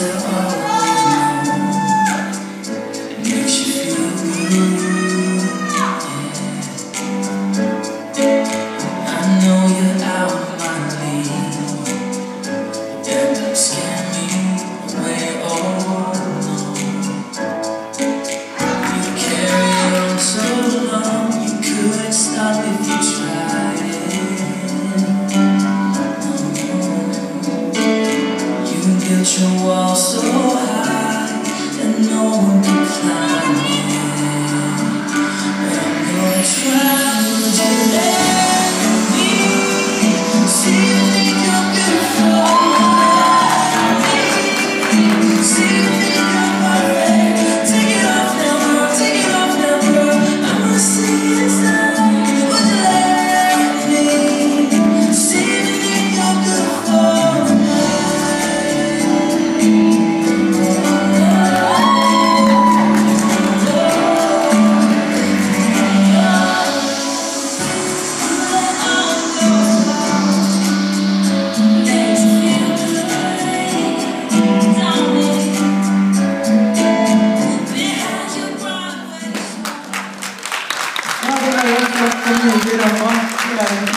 to all. wall so high that no one can climb it. But I'm going to try. See you. 마지막으로 여러분께 인사를 한번 시작하겠습니다.